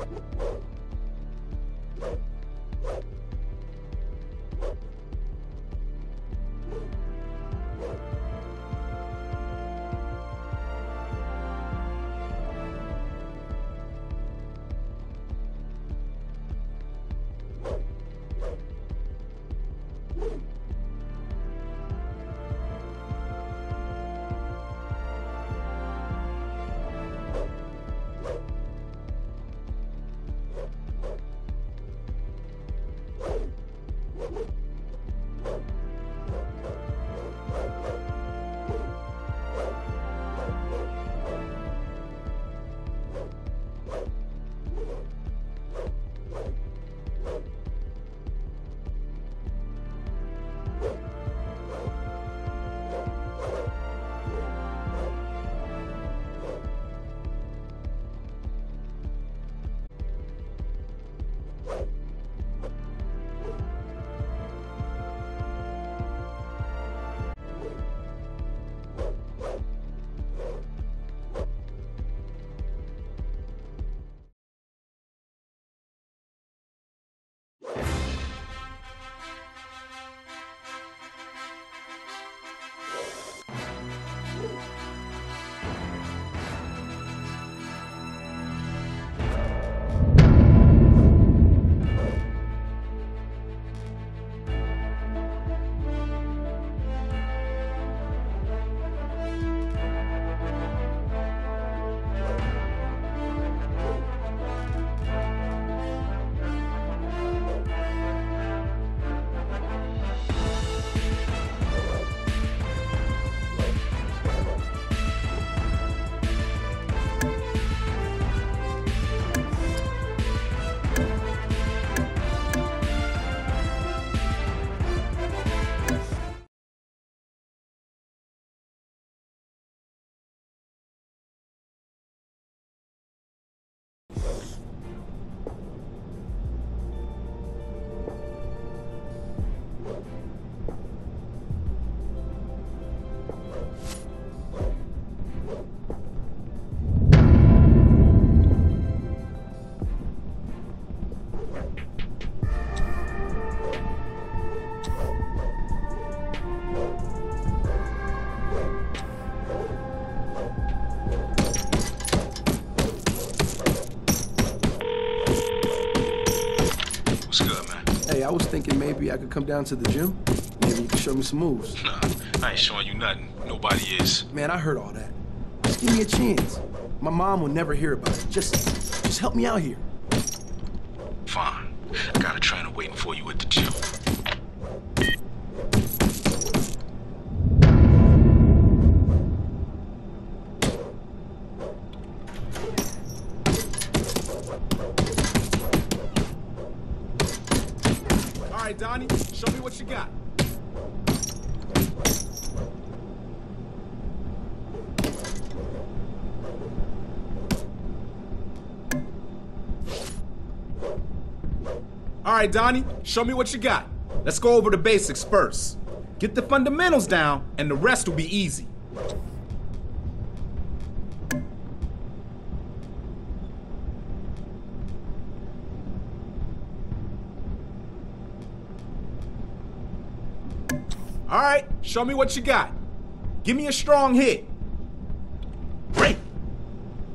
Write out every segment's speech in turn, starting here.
What's Hey, I was thinking maybe I could come down to the gym. Maybe you could show me some moves. Nah, I ain't showing you nothing. Nobody is. Man, I heard all that. Just give me a chance. My mom will never hear about it. Just, just help me out here. Fine. I got a trainer waiting for you at the gym. All right, Donnie, show me what you got. All right, Donnie, show me what you got. Let's go over the basics first. Get the fundamentals down, and the rest will be easy. All right, show me what you got. Give me a strong hit. Great.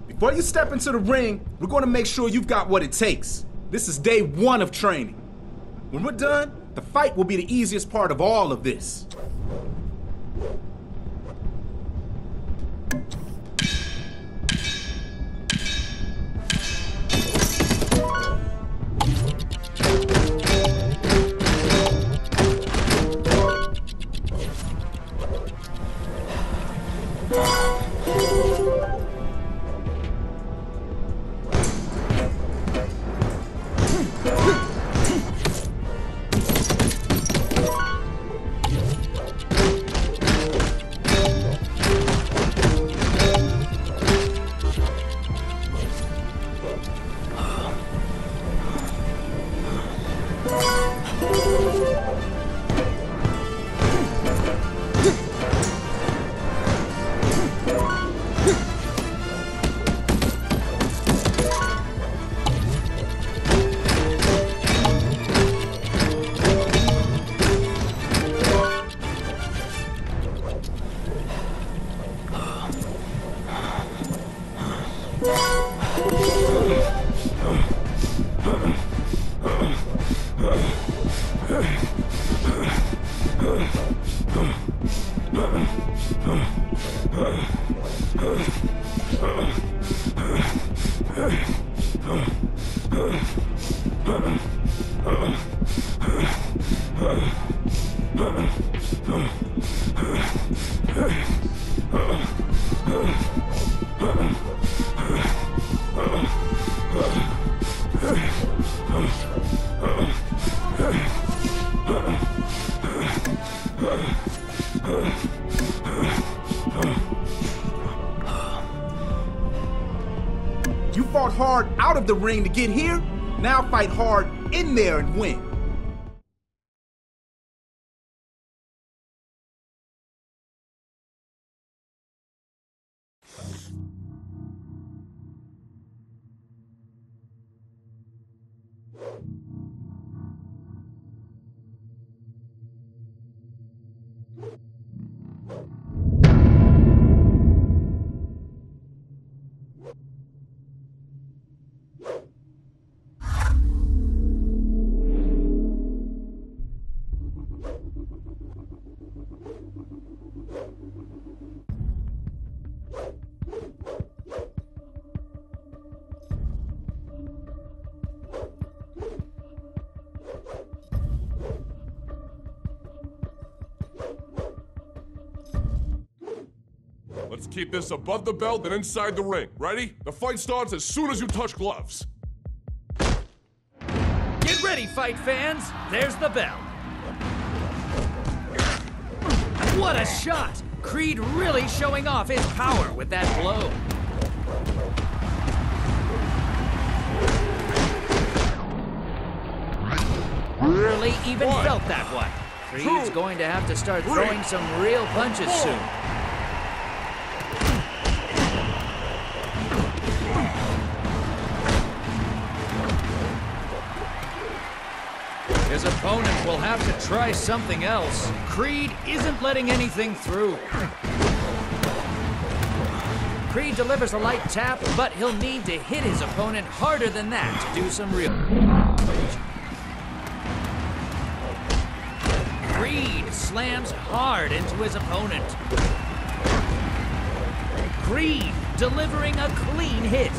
Before you step into the ring, we're going to make sure you've got what it takes. This is day one of training. When we're done, the fight will be the easiest part of all of this. Uh-uh. The ring to get here. Now fight hard in there and win. Let's keep this above the belt and inside the ring. Ready? The fight starts as soon as you touch gloves. Get ready, fight fans. There's the bell. What a shot! Creed really showing off his power with that blow. Really even One, felt that one. Creed's two, going to have to start three, throwing some real punches four. soon. Opponent will have to try something else. Creed isn't letting anything through. Creed delivers a light tap, but he'll need to hit his opponent harder than that to do some real. Creed slams hard into his opponent. Creed delivering a clean hit.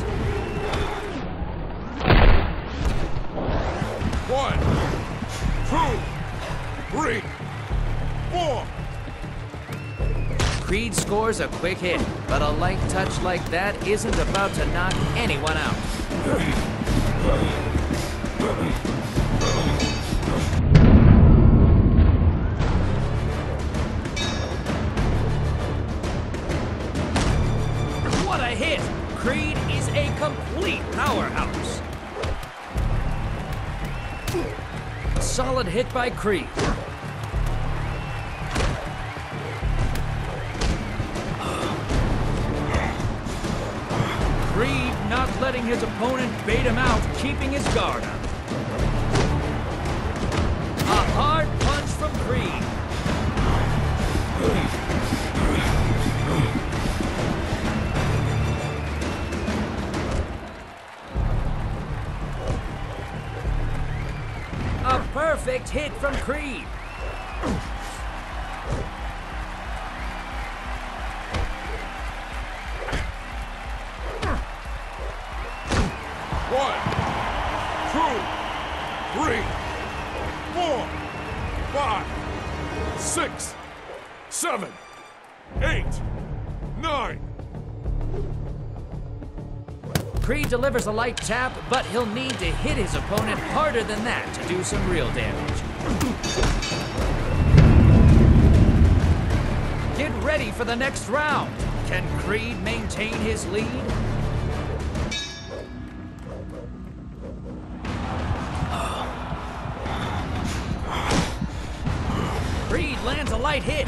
One, two, three, four. Creed scores a quick hit, but a light touch like that isn't about to knock anyone out. What a hit! Creed is a complete powerhouse. Solid hit by Creed. Creed not letting his opponent bait him out, keeping his guard up. From Creed. One, two, three, four, five, six, seven, eight, nine. Creed delivers a light tap, but he'll need to hit his opponent harder than that to do some real damage. Get ready for the next round. Can Creed maintain his lead? Creed lands a light hit.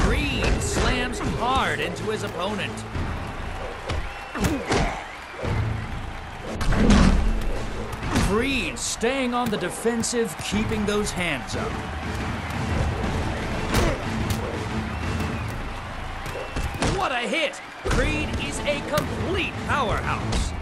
Creed slams hard into his opponent. Creed staying on the defensive, keeping those hands up. What a hit! Creed is a complete powerhouse.